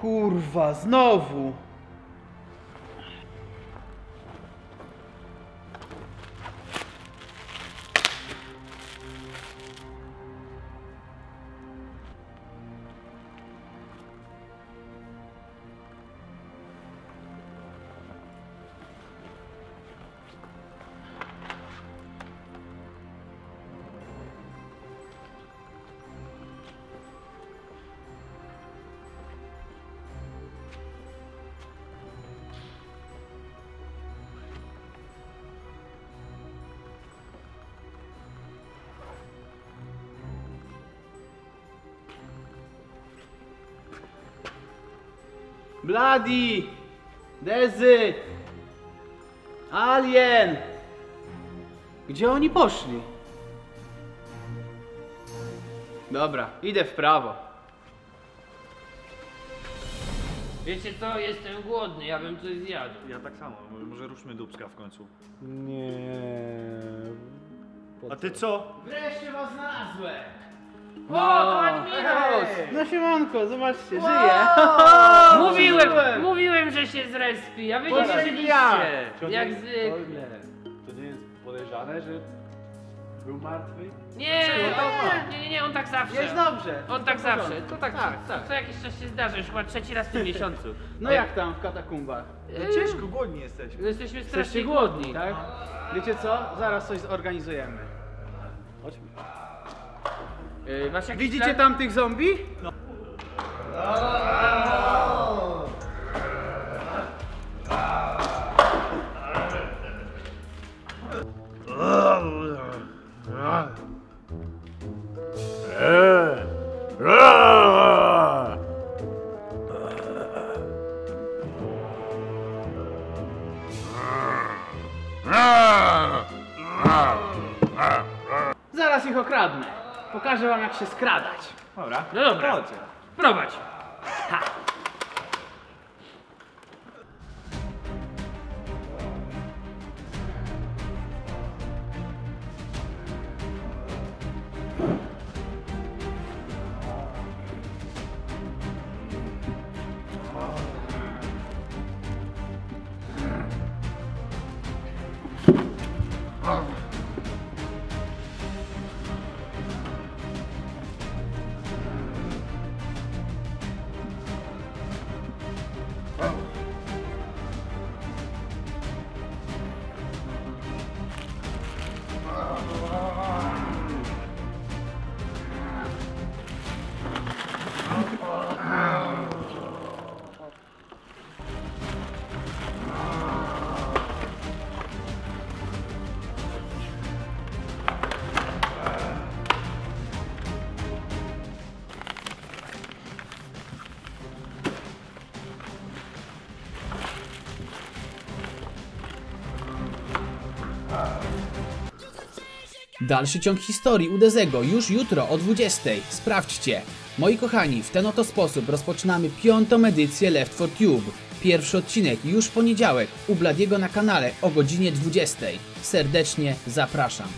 Kurwa, znowu. Bloody! Dezy! Alien! Gdzie oni poszli? Dobra, idę w prawo. Wiecie co, jestem głodny, ja bym coś zjadł. Ja tak samo, może- ruszmy dubska w końcu. Nie. A ty co? Wreszcie was znalazłem! O, to Admiros! No siemanko, zobaczcie, żyje! Się zrespi, a wy nie Podaj wierzyliście. To Jak nie- zwykle. To nie jest podejrzane, że był martwy? Nie, to nie, nie, nie, on tak zawsze. Jest dobrze. On tak zawsze, to tak, tak, tak. Co jakiś czas się zdarza, już chyba trzeci raz w tym miesiącu. No jak tam w katakumbach? No ciężko, głodni jesteśmy. No Jesteśmy strasznie Jesteście głodni. Tak? Wiecie co? Zaraz coś zorganizujemy. Chodźmy. Yy, masz jakiś Widzicie plan? tam tych zombie? Zaraz ich okradnę. Pokażę wam jak się skradać. Dobra. No dobra. Chodźcie. Prowadź. Dalszy ciąg historii Udezego już jutro o 20. Sprawdźcie. Moi kochani, w ten oto sposób rozpoczynamy piątą edycję Left 4 Tube. Pierwszy odcinek już w poniedziałek u Bladiego na kanale o godzinie 20. Serdecznie zapraszam.